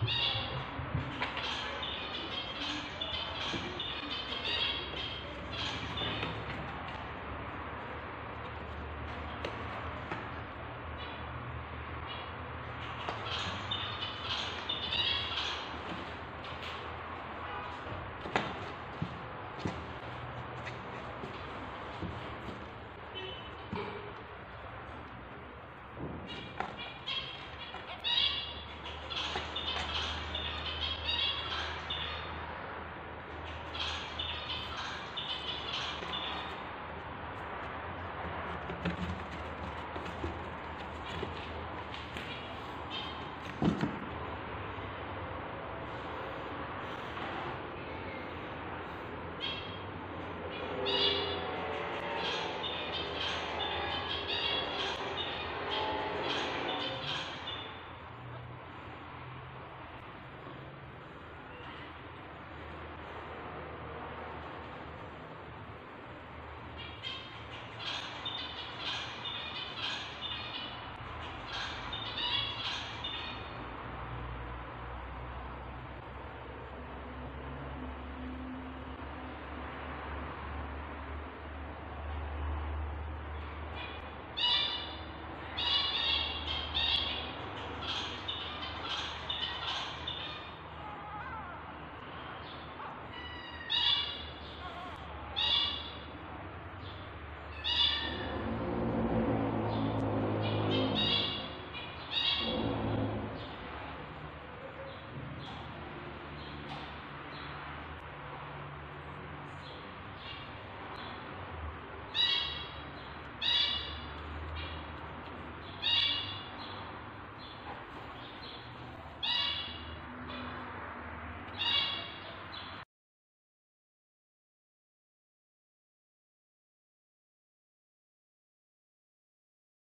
Yeah.